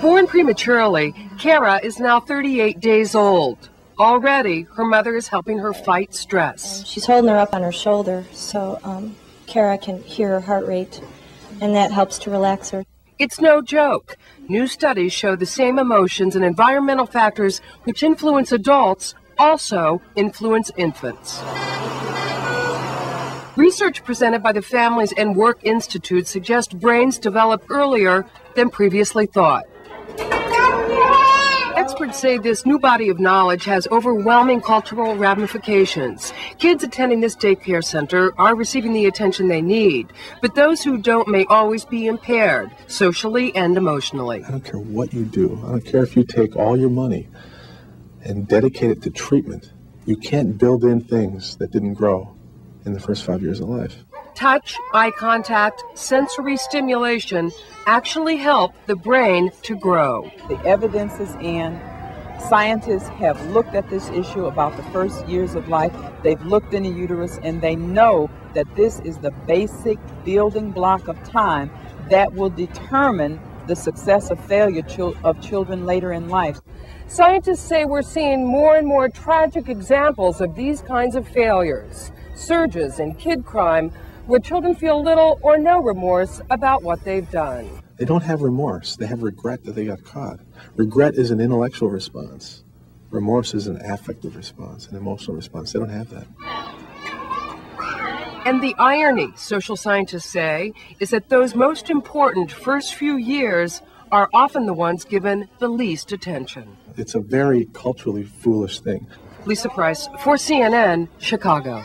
Born prematurely, Kara is now 38 days old. Already, her mother is helping her fight stress. She's holding her up on her shoulder so um, Kara can hear her heart rate, and that helps to relax her. It's no joke. New studies show the same emotions and environmental factors which influence adults also influence infants. Research presented by the Families and Work Institute suggests brains develop earlier than previously thought. Experts say this new body of knowledge has overwhelming cultural ramifications. Kids attending this daycare center are receiving the attention they need, but those who don't may always be impaired, socially and emotionally. I don't care what you do. I don't care if you take all your money and dedicate it to treatment. You can't build in things that didn't grow in the first five years of life. Touch, eye contact, sensory stimulation actually help the brain to grow. The evidence is in. Scientists have looked at this issue about the first years of life. They've looked in the uterus and they know that this is the basic building block of time that will determine the success or failure of children later in life. Scientists say we're seeing more and more tragic examples of these kinds of failures surges in kid crime where children feel little or no remorse about what they've done. They don't have remorse, they have regret that they got caught. Regret is an intellectual response, remorse is an affective response, an emotional response. They don't have that. And the irony, social scientists say, is that those most important first few years are often the ones given the least attention. It's a very culturally foolish thing. Lisa Price for CNN, Chicago.